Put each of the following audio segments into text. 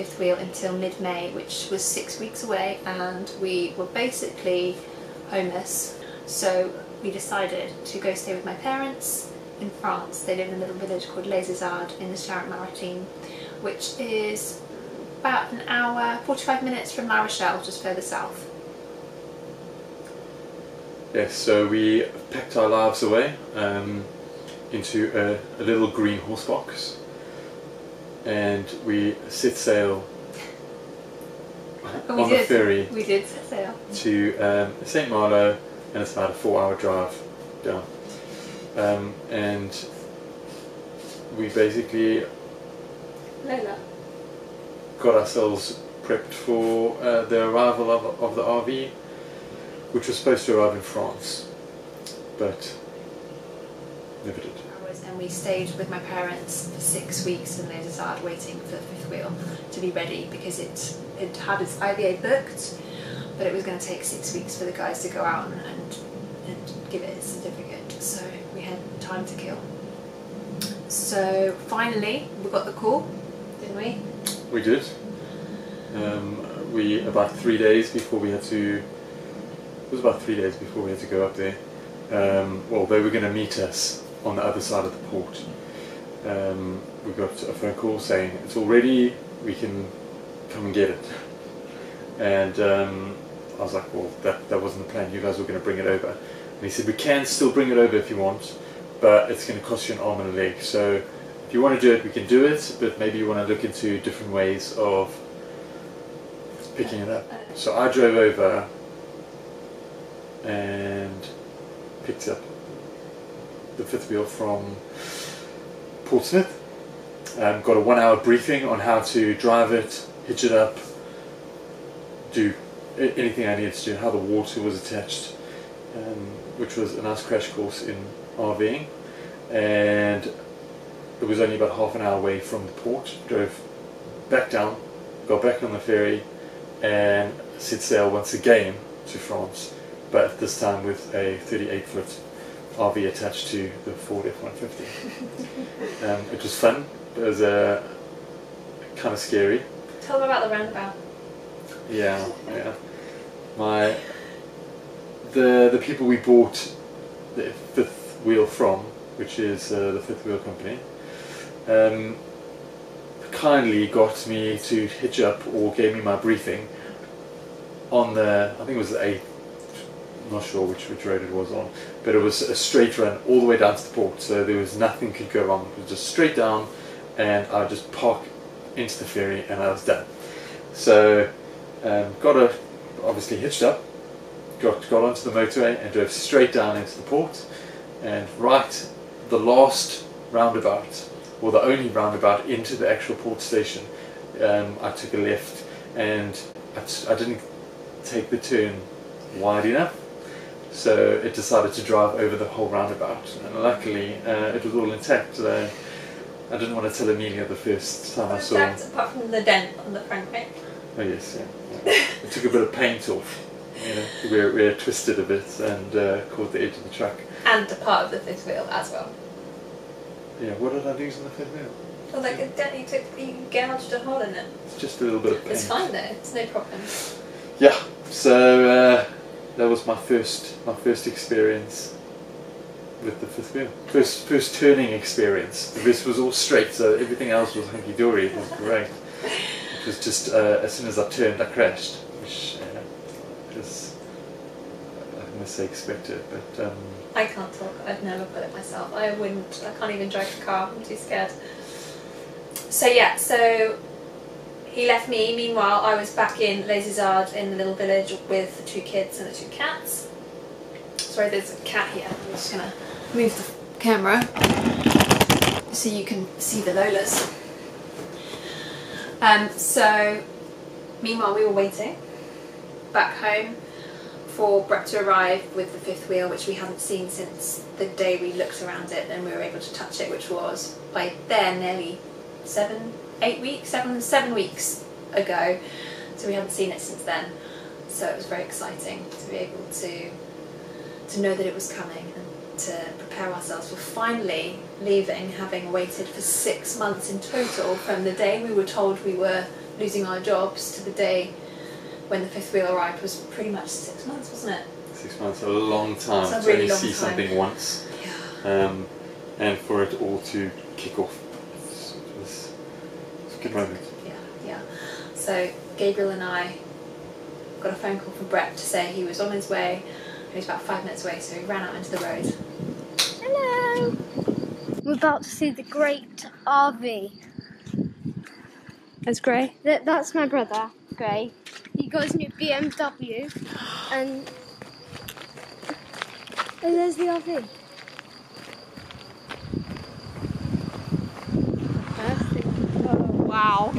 fifth wheel until mid-May, which was six weeks away, and we were basically homeless. So we decided to go stay with my parents in France. They live in a little village called Les Isards in the Charente-Maritime, which is about an hour, 45 minutes from La Rochelle, just further south. Yes, so we packed our lives away um, into a, a little green horse box and we set sail we on the did. ferry We did set sail. to um, St. Malo and it's about a four hour drive down. Um, and we basically Lola. got ourselves prepped for uh, the arrival of, of the RV, which was supposed to arrive in France, but never did. And we stayed with my parents for six weeks in Les Isards waiting for the fifth wheel to be ready because it it had its IVA booked but it was going to take six weeks for the guys to go out and, and, and give it a certificate so we had time to kill. So finally we got the call, didn't we? We did. Um, we about three days before we had to. It was about three days before we had to go up there. Um, well, they were going to meet us on the other side of the port. Um, we got a phone call saying it's all ready. We can come and get it. And um, I was like, well, that that wasn't the plan. You guys were going to bring it over. And he said we can still bring it over if you want, but it's going to cost you an arm and a leg. So if you want to do it, we can do it, but maybe you want to look into different ways of picking it up. So I drove over and picked up the fifth wheel from Portsmouth. Um, got a one hour briefing on how to drive it, hitch it up, do anything I needed to do, how the water was attached, um, which was a nice crash course in RVing. And it was only about half an hour away from the port. Drove back down, got back on the ferry, and set sail once again to France, but this time with a 38 foot RV attached to the Ford F-150. um, it was fun. but It was uh, kind of scary. Tell them about the roundabout. Yeah, yeah. My the the people we bought the fifth wheel from, which is uh, the fifth wheel company, um, kindly got me to hitch up or gave me my briefing on the I think it was the eighth. I'm not sure which which road it was on, but it was a straight run all the way down to the port, so there was nothing could go wrong. It was just straight down, and I just park into the ferry, and I was done. So um, got a obviously hitched up, got got onto the motorway and drove straight down into the port, and right the last roundabout, or the only roundabout into the actual port station, um, I took a left, and I, t- I didn't take the turn wide enough, so it decided to drive over the whole roundabout, and luckily uh, it was all intact. So I didn't want to tell Amelia the first time I saw. That's apart from the dent on the front, right? Oh yes, yeah. yeah. it took a bit of paint off. You know, where, where it twisted a bit and uh, caught the edge of the truck. And a part of the fifth wheel as well. Yeah, what did I lose in the fifth wheel? Well, like a dent, you took, you gouged a hole in it. It's just a little bit of paint. It's fine though, it's no problem. Yeah. So uh, that was my first my first experience with the fifth wheel. First first turning experience. Rest was all straight, so everything else was hunky dory. It was great. It was just uh, as soon as I turned, I crashed, which uh, I must say expected, but. Um, I can't talk, I've never put it myself. I wouldn't, I can't even drive the car, I'm too scared. So yeah, so he left me. Meanwhile, I was back in Les Isards in the little village with the two kids and the two cats. Sorry, there's a cat here. I'm just gonna move the camera so you can see the Lolas. Um, so, meanwhile, we were waiting back home for Brett to arrive with the fifth wheel, which we hadn't seen since the day we looked around it and we were able to touch it, which was by then nearly seven, eight weeks, seven, seven weeks ago. So we hadn't seen it since then. So it was very exciting to be able to to know that it was coming and to prepare ourselves for finally leaving, having waited for six months in total from the day we were told we were losing our jobs to the day when the fifth wheel arrived was pretty much six months, wasn't it? Six months, a long time a to really only long see time. something once, Yeah. um, and for it all to kick off. It's- It was, it was a good moment. Yeah, yeah. So Gabriel and I got a phone call from Brett to say he was on his way. He was about five minutes away, so we ran out into the road. Hello. We're about to see the great RV. That's Gray. That, that's my brother, Gray. He got his new BMW, and and there's the RV. Wow.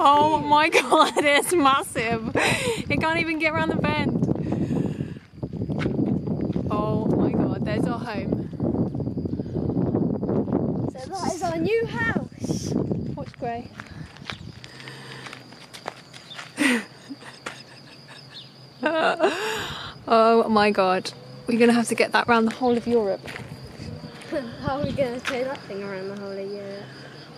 oh my god, it's massive. It can't even get around the bend. Oh my god, there's our home. So that is our new house. What's grey? oh my god. We're gonna have to get that round the whole of Europe. How are we going to take that thing around the whole of Europe?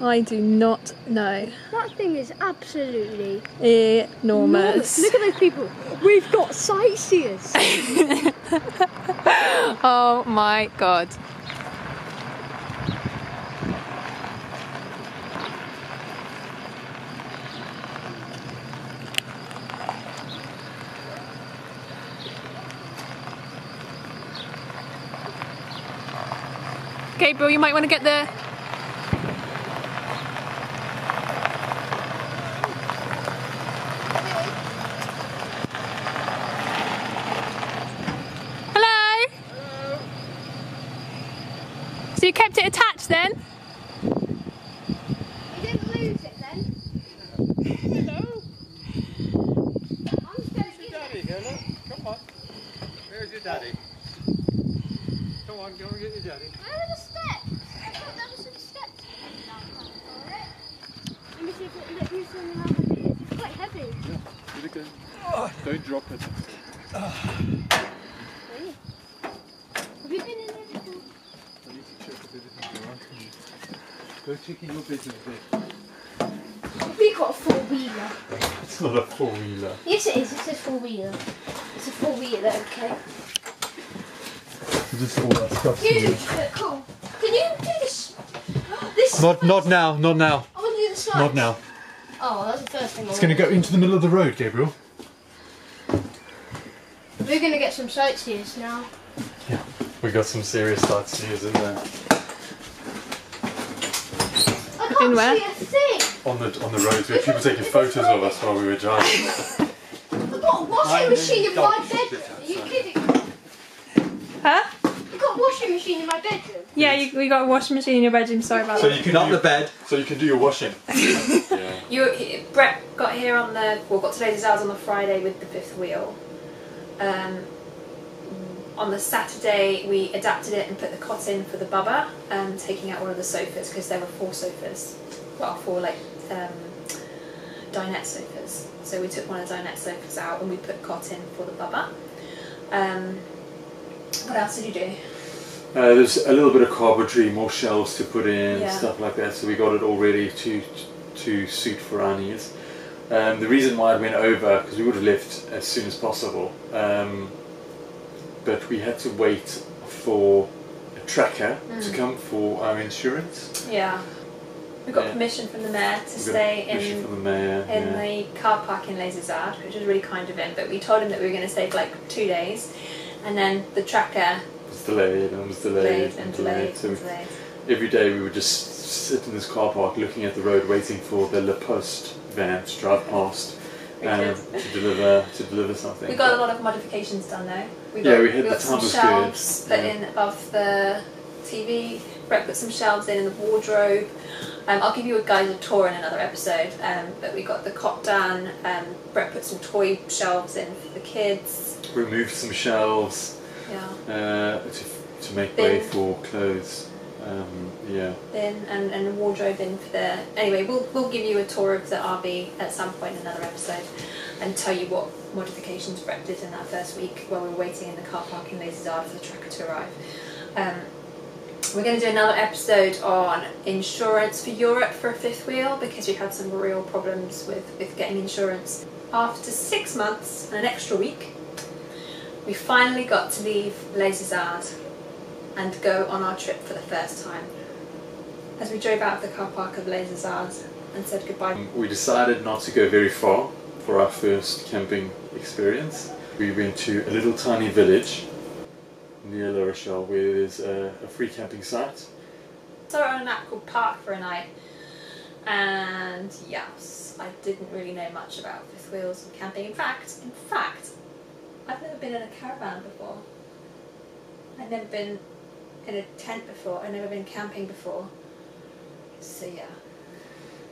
I do not know. That thing is absolutely Enormous. Look at those people. We've got sightseers. Oh my god. Gabriel, you might want to get the. Hello? So you kept it attached then? we didn't lose it then. Hello, I'm just going to get Daddy. Hello, come on. Where's your daddy? Come on, go and get your daddy. Where are the steps? I thought there were some steps down there for it. Let me see if it let me see on the other It's quite heavy. Here we go. Don't drop it. Really? Have you been in there before? I need to check if everything's alright for you. Go check in your bedroom. We got a four wheeler. It's not a four wheeler. Yes, it is. It says four wheeler. It's a four wheeler. Okay. Just all that stuff. You cool. Can you do this? This. Not, not now. Not now. I want to do the slide. Not now. Oh, that's the first thing. I It's going to go into the middle of the road, Gabriel. We're gonna get some sightseers now. Yeah. We got some serious sightseers in there. I can't In where? see a thing. On the on the roads, we had people taking photos of us while we were driving. I've got a washing machine in my bedroom. Are you kidding? Huh? I've got a washing machine in my bedroom. Yeah, you, we got a washing machine in your bedroom. Sorry about So that. So you can Not do, the bed. So you can do your washing. yeah. You, Brett got here on the well, got to Ladies Hours on the Friday with the fifth wheel. Um, on the Saturday, we adapted it and put the cot in for the bubba, um, taking out one of the sofas because there were four sofas, well, four like um, dinette sofas. So we took one of the dinette sofas out and we put cot in for the bubba. Um, what else did you do? Uh, there's a little bit of carpentry, more shelves to put in, Yeah. stuff like that. So we got it all ready to to suit for our needs. Um, the reason why I went over because we would have left as soon as possible, um, but we had to wait for a tracker to Mm. come for our insurance. Yeah, we got Yeah. permission from the mayor to We stay in from the mayor. in yeah. the car park in Les Isards, which was really kind of him. But we told him that we were going to stay for like two days, and then the tracker was delayed and was delayed, delayed and delayed So and delayed. every day we would just sit in this car park looking at the road waiting for the La Poste van to drive past We um, to deliver to deliver something. We got a lot of modifications done though. We Yeah, got, we had the got some shelves good. put Yeah. in above the TV. Brett put some shelves in in the wardrobe. Um, I'll give you a guided tour in another episode. Um, but we got the cot done. Um, Brett put some toy shelves in for the kids. removed some shelves Yeah, uh, to, to make way for clothes. Um, yeah, in and, and a wardrobe in for the. Anyway, we'll we'll give you a tour of the RV at some point in another episode. and tell you what modifications Brett did in that first week while we were waiting in the car park in Les Isards for the tracker to arrive. Um, we're going to do another episode on insurance for Europe for a fifth wheel because we've had some real problems with, with getting insurance. After six months and an extra week, we finally got to leave Les Isards and go on our trip for the first time. As we drove out of the car park of Les Isards and said goodbye. Um, We decided not to go very far for our first camping experience. We went to a little tiny village near La Rochelle where there's a, a free camping site. saw it on an app called Park for a night, and yes, I didn't really know much about fifth wheels and camping. In fact, in fact, I've never been in a caravan before. I've never been in a tent before. I've never been camping before. So yeah,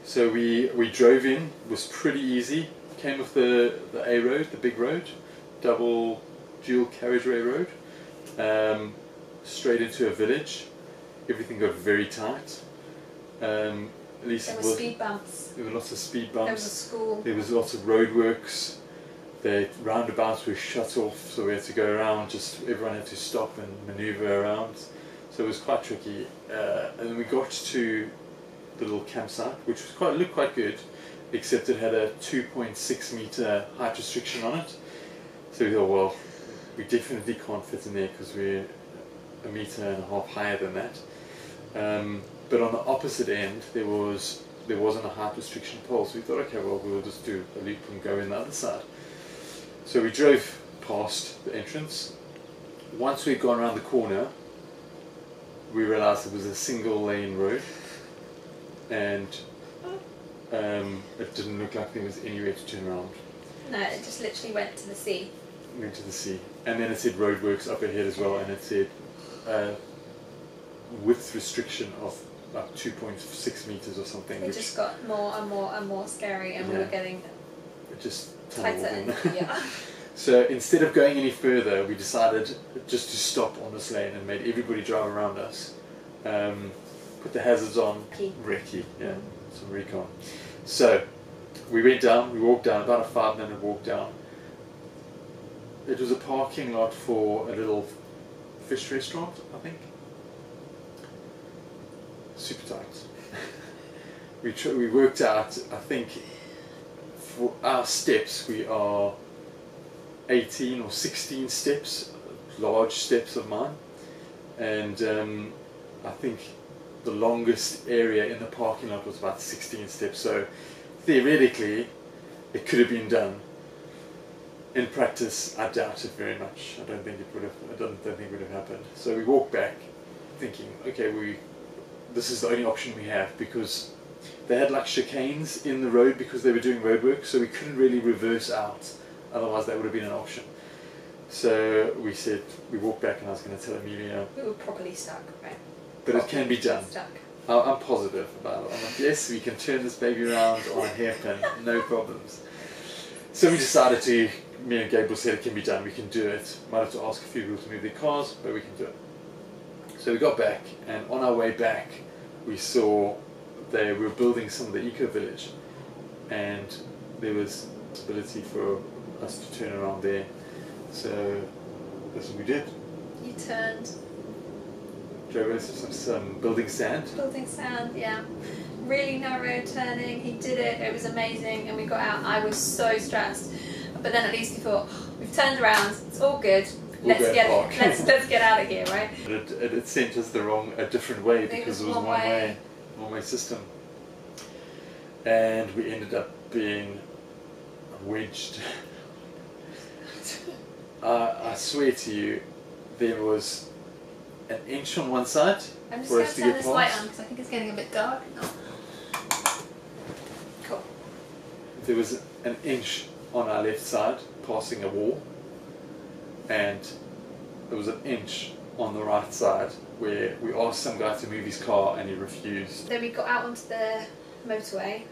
So we, we drove in, was pretty easy. Came off the, the A road, the big road, double dual carriageway road, um, straight into a village. Everything got very tight. Um, at least there were speed bumps. there were lots of speed bumps. There was a school. There was lots of roadworks. The roundabouts were shut off, so we had to go around. Just everyone had to stop and manoeuvre around. So it was quite tricky. Uh, and then we got to the little campsite, which was quite looked quite good, except it had a 2.6 meter height restriction on it. So we thought, well, we definitely can't fit in there because we're a meter and a half higher than that. Um, but on the opposite end, there was there wasn't a height restriction pole, so we thought, okay, well, we'll just do a loop and go in the other side. So we drove past the entrance. Once we'd gone around the corner, we realised it was a single lane road, and um, it didn't look like there was anywhere to turn around. No, it just literally went to the sea. Went to the sea, and then it said roadworks up ahead as well, and it said uh, width restriction of like 2.6 meters or something, It just got more and more and more scary, and we were getting it just tighter. And, yeah. So instead of going any further, we decided just to stop on this lane and made everybody drive around us. Um, put the hazards on. Recce, yeah, some recon. So we went down, we walked down, about a five minute walk down. It was a parking lot for a little fish restaurant, I think. Super tight. we, tr- we worked out, I think, for our steps, we are 18 or 16 steps, large steps of mine. And um, I think the longest area in the parking lot was about 16 steps. So theoretically, it could have been done. In practice, I doubt it very much. I don't think it would have. I don't, don't think it would have happened. So we walked back, thinking, okay, we, this is the only option we have because they had like chicanes in the road because they were doing roadwork, so we couldn't really reverse out. Otherwise, that would have been an option. So we said we walked back, and I was going to tell Amelia, we were properly stuck, right? but it can be done. Stuck. I- I'm positive about it. I'm like, yes, we can turn this baby around on a hairpin, no problems. So we decided to, me and Gabriel said it can be done, we can do it. Might have to ask a few people to move their cars, but we can do it. So we got back, and on our way back, we saw they were building some of the eco village, and there was possibility for us to turn around there. So that's what we did. You turned. Drove us some, some building sand. Building sand, yeah. Really narrow turning. He did it. It was amazing, and we got out. I was so stressed, but then at least he thought, we've turned around. It's all good. We'll Let's get park." Oh. let's let's get out of here, right? But it, it, it sent us the wrong, a different way because it was one one way. way, one way system. And we ended up being wedged. Uh, I swear to you, there was an inch on one side I'm just for going us to to turn get this light past. on because I think it's getting a bit dark now. Cool. There was an inch on our left side passing a wall, and there was an inch on the right side where we asked some guy to move his car and he refused. Then we got out onto the motorway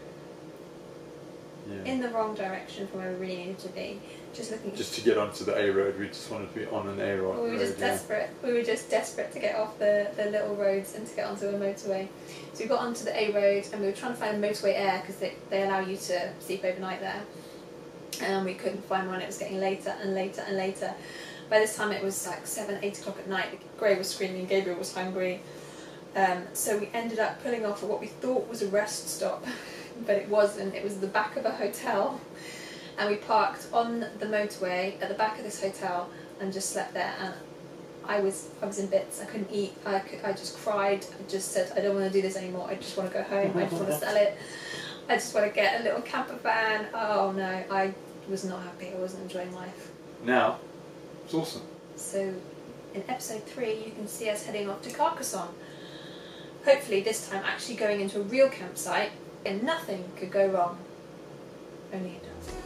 Yeah. in the wrong direction from where we really needed to be. Just looking. just to get onto the A road. We just wanted to be on an A road. we were just yeah. desperate. We were just desperate to get off the, the little roads and to get onto a motorway. So we got onto the A road and we were trying to find motorway aire because they, they allow you to sleep overnight there. and we couldn't find one. It was getting later and later and later. By this time, it was like seven, eight o'clock at night. Gray was screaming, Gabriel was hungry. Um, so we ended up pulling off at what we thought was a rest stop, but it wasn't. It was the back of a hotel, and we parked on the motorway at the back of this hotel and just slept there. And I was I was in bits. I couldn't eat. I, could, I just cried. I just said I don't want to do this anymore. I just want to go home. I just want to sell it. I just want to get a little camper van. Oh no, I was not happy. I wasn't enjoying life. Now, it's awesome. So, in episode three, you can see us heading off to Carcassonne. Hopefully, this time actually going into a real campsite, and nothing could go wrong. Only it does.